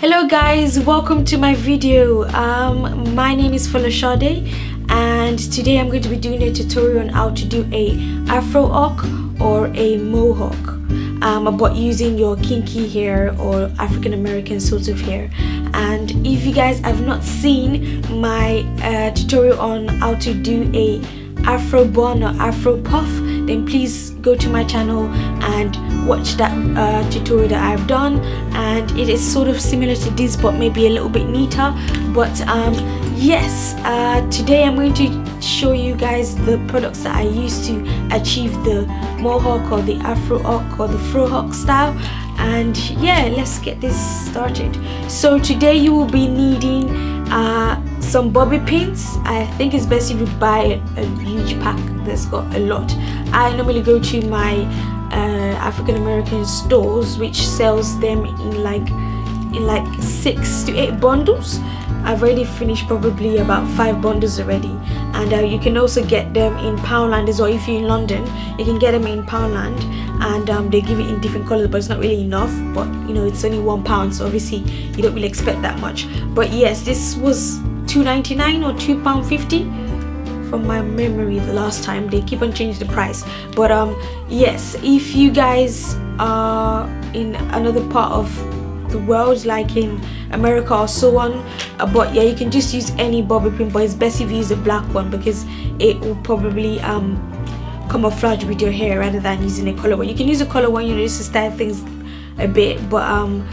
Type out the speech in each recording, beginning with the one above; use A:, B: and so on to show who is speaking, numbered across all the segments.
A: hello guys. Welcome to my video. Um, my name is Folashade and today I'm going to be doing a tutorial on how to do a afro hawk or a mohawk um, about using your kinky hair or African American sort of hair. And if you guys have not seen my uh, tutorial on how to do a afro bun or afro puff then please go to my channel and watch that uh, tutorial that I've done. And it is sort of similar to this but maybe a little bit neater. But um, yes uh, today I'm going to show you guys the products that I use to achieve the mohawk or the afro hawk or the fro hawk style. And yeah let's get this started. So today you will be needing uh, some bobby pins. I think it's best if you buy a, huge pack that's got a lot. I normally go to my uh, african american stores which sells them in like in like six to eight bundles. I've already finished probably about five bundles already. And uh, you can also get them in Poundland well if you're in London you can get them in Poundland. And um, they give it in different colors but it's not really enough. But you know it's only one pound so obviously you don't really expect that much. But yes this was 2.99 or 2 pound 50 from my memory the last time they keep on changing the price. But um yes if you guys are in another part of the world like in America or so on uh, but yeah you can just use any bobby pin but it's best if you use a black one because it will probably um, camouflage with your hair rather than using a color one. You can use a color one you know just to style things a bit but um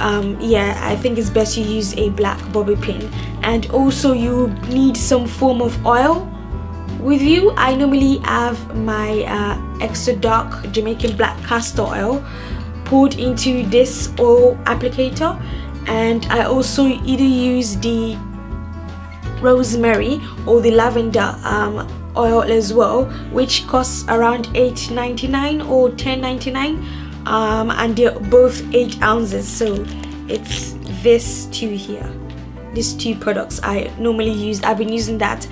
A: um, yeah I think it's best you use a black bobby pin. And also you need some form of oil with you. I normally have my uh, extra dark Jamaican black castor oil poured into this oil applicator. And I also either use the rosemary or the lavender um, oil as well which costs around 8.99 or 10.99 um, and they're both 8 ounces so it's this two here. These two products. I normally use I've been using that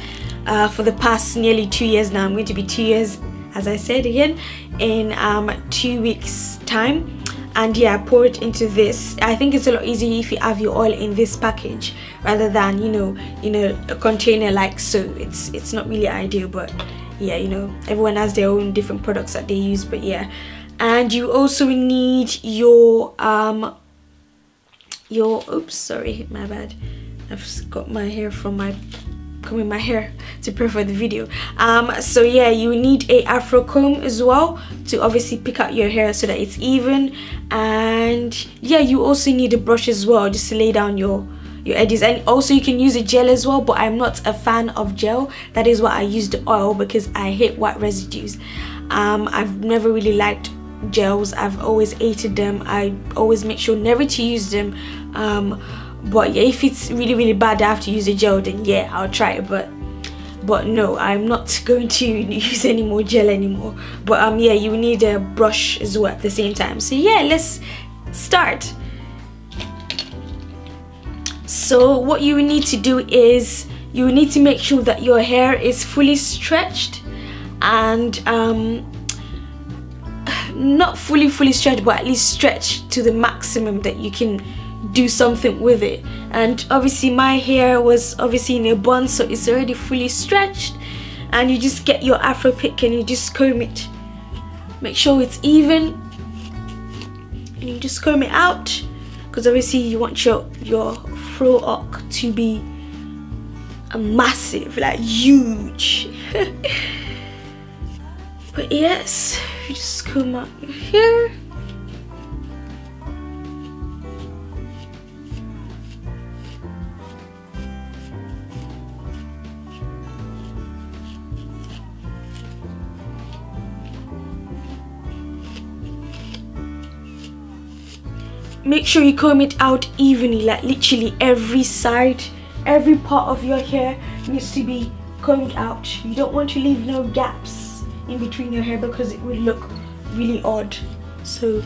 A: uh, for the past nearly two years now. I'm going to be two years as I said again in um, two weeks time. And yeah pour it into this. I think it's a lot easier if you have your oil in this package rather than you know in a, a container like so. It's it's not really ideal but yeah you know everyone has their own different products that they use but yeah and you also need your um your oops sorry my bad. I've got my hair from my combing my hair to prepare for the video. Um so yeah you need a afro comb as well to obviously pick out your hair so that it's even. And yeah you also need a brush as well just to lay down your your edges. And also you can use a gel as well but i'm not a fan of gel. That is why i use the oil because i hate white residues. Um i've never really liked gels. I've always hated them. I always make sure never to use them. Um but yeah if it's really really bad I have to use a gel then yeah I'll try it. But but no I'm not going to use any more gel anymore. But um yeah you need a brush as well at the same time. So yeah let's start. So what you need to do is you need to make sure that your hair is fully stretched and um not fully fully stretched but at least stretched to the maximum that you can do something with it. And obviously my hair was obviously in a bun so it's already fully stretched. And you just get your afro pick and you just comb it. Make sure it's even. And you just comb it out. Because obviously you want your your fro hawk to be a massive like huge. But yes you just comb out your hair make sure you comb it out evenly like literally every side every part of your hair needs to be combed out. You don't want to leave no gaps in between your hair because it will look really odd. So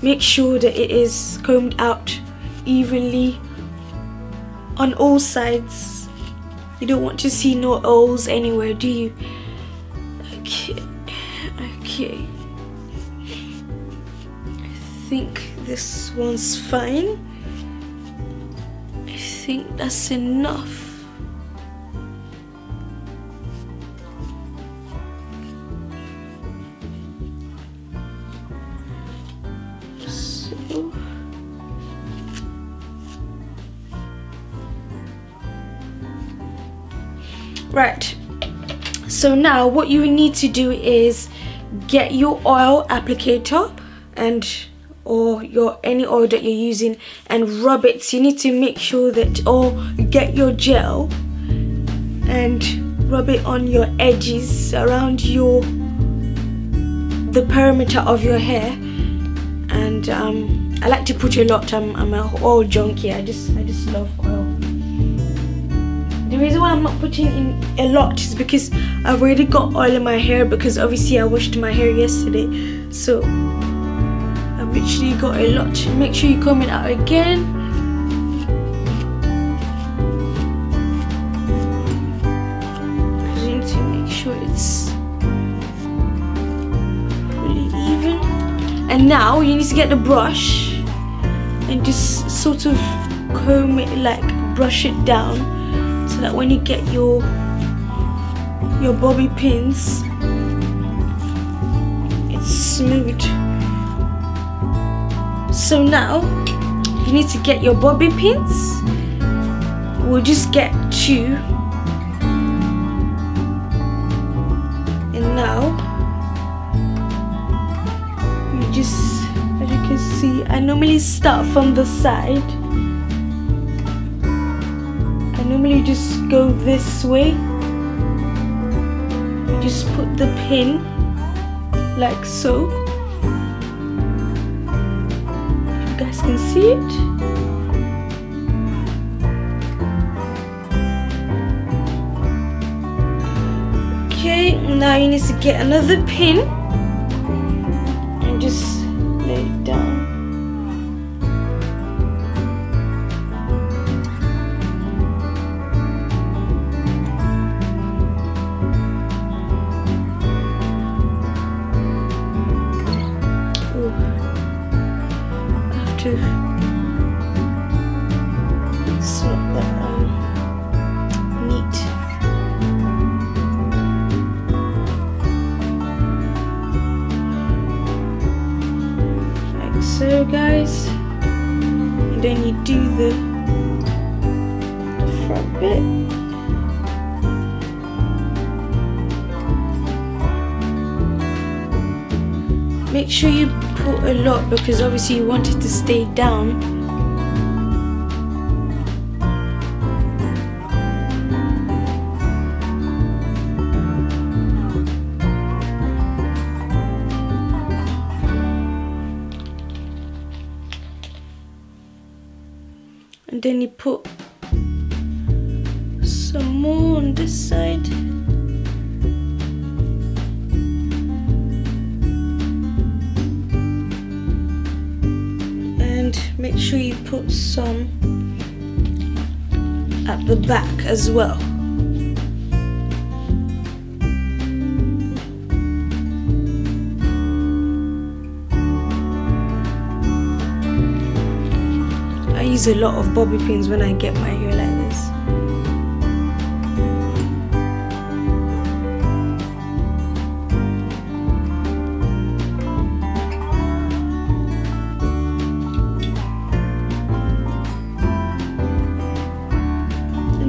A: make sure that it is combed out evenly on all sides. You don't want to see no holes anywhere do you? Okay okay. I think this one's fine. I think that's enough. Right, so now what you need to do is get your oil applicator and or your any oil that you're using and rub it. So you need to make sure that or get your gel and rub it on your edges around your the perimeter of your hair. And um, I like to put a lot. I'm, I'm a oil junkie. I just I just love oil the reason why I'm not putting in a lot is because I've already got oil in my hair because obviously I washed my hair yesterday. So I've literally got a lot. Make sure you comb it out again. You need to make sure it's really even. And now you need to get the brush and just sort of comb it like brush it down that when you get your your bobby pins it's smooth. So now you need to get your bobby pins. We'll just get two. And now you just as you can see I normally start from the side normally just go this way. Just put the pin like so. You guys can see it. Okay, now you need to get another pin make sure you put a lot because obviously you want it to stay down. And then you put make sure you put some at the back as well. I use a lot of bobby pins when I get my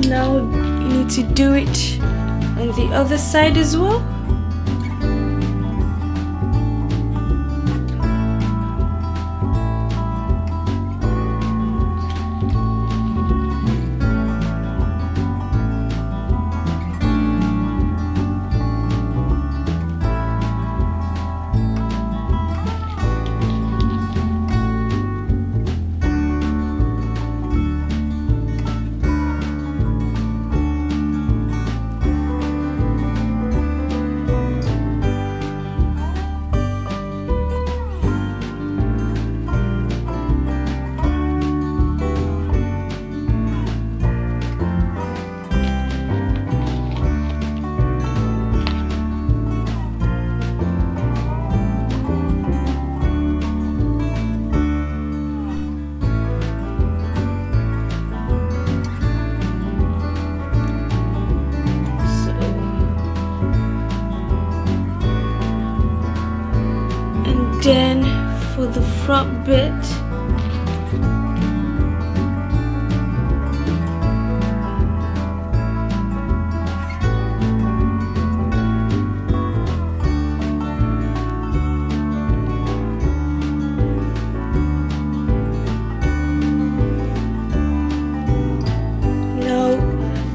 A: now you need to do it on the other side as well front bit.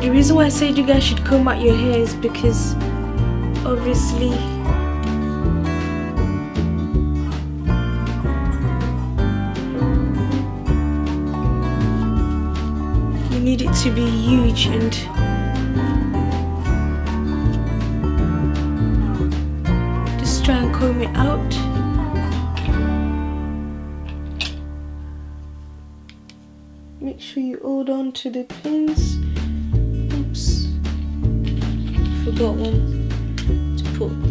A: The reason why I said you guys should comb out your hair is because obviously it to be huge and just try and comb it out. Make sure you hold on to the pins. Oops. Forgot one to put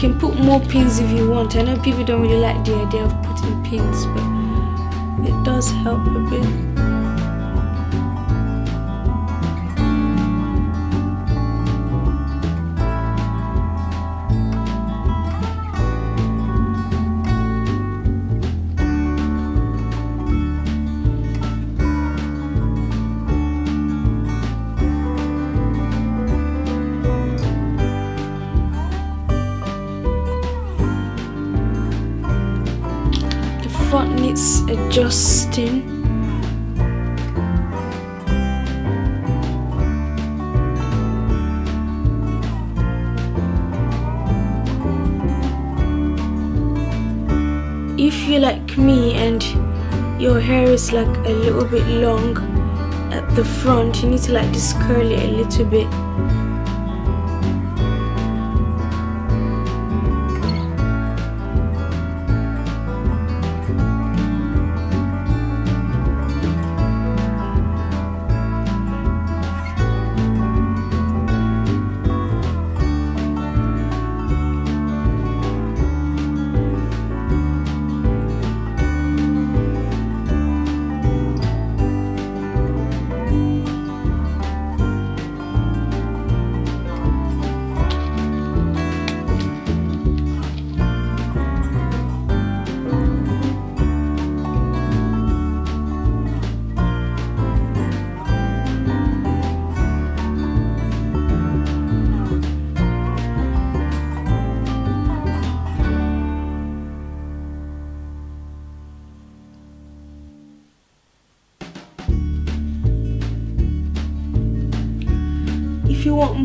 A: can put more pins if you want. I know people don't really like the idea of putting pins, but it does help a bit. Front needs adjusting. If you're like me and your hair is like a little bit long at the front, you need to like just curl it a little bit.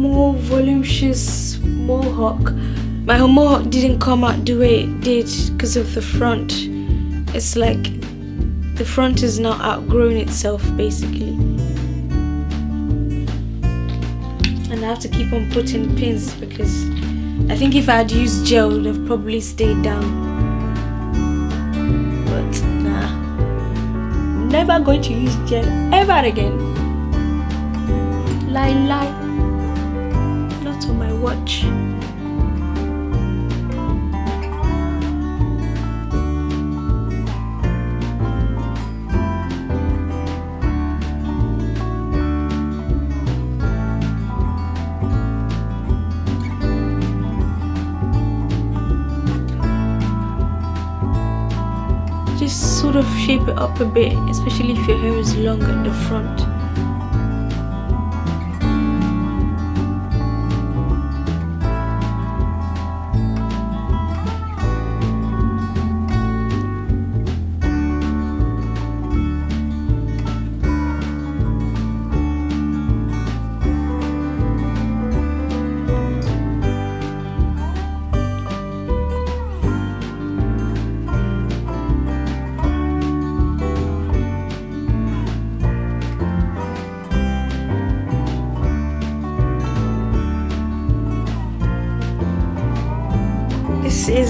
A: More voluminous mohawk my mohawk didn't come out the way it did because of the front. It's like the front is now outgrowing itself basically. And I have to keep on putting pins because I think if I had used gel it would have probably stayed down. But nah. Never going to use gel ever again. Lie lie watch. Just sort of shape it up a bit especially if your hair is long at the front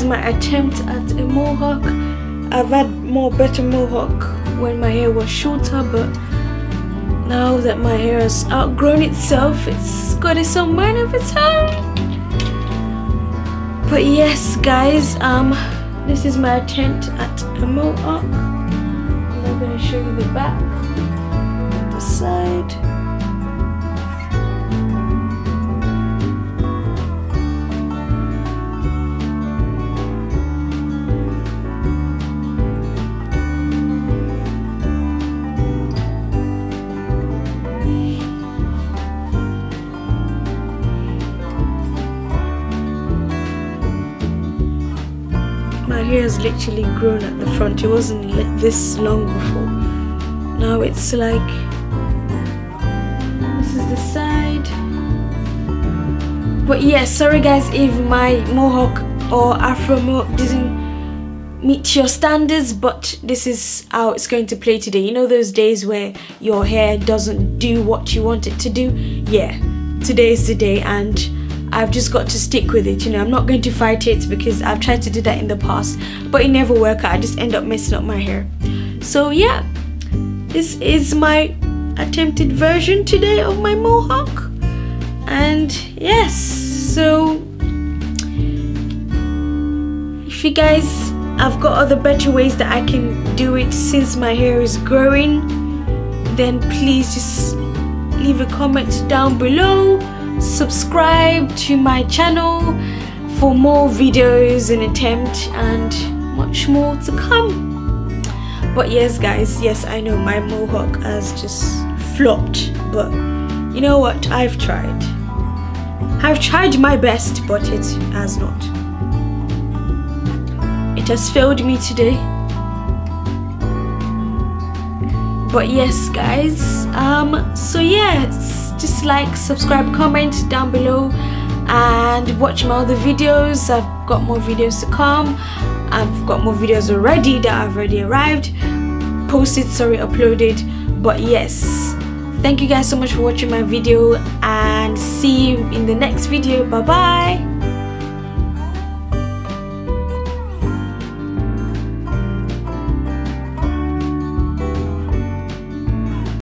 A: my attempt at a mohawk. I've had more better mohawk when my hair was shorter but now that my hair has outgrown itself it's got its own mind of its own. But yes guys um this is my attempt at a mohawk. I'm going to show you the back literally grown at the front. It wasn't this long before. Now it's like this is the side. But yeah, sorry guys if my mohawk or afro mohawk didn't meet your standards but this is how it's going to play today. You know those days where your hair doesn't do what you want it to do? Yeah today is the day and I've just got to stick with it you know. I'm not going to fight it because I've tried to do that in the past but it never worked out. I just end up messing up my hair. So yeah. This is my attempted version today of my mohawk. And yes. So if you guys I've got other better ways that I can do it since my hair is growing then please just leave a comment down below subscribe to my channel for more videos and attempt and much more to come. But yes guys yes I know my mohawk has just flopped but you know what? I've tried. I've tried my best but it has not. It has failed me today but yes guys um so yes just like subscribe comment down below and watch my other videos. I've got more videos to come. I've got more videos already that have already arrived posted sorry uploaded. But yes thank you guys so much for watching my video and see you in the next video. Bye bye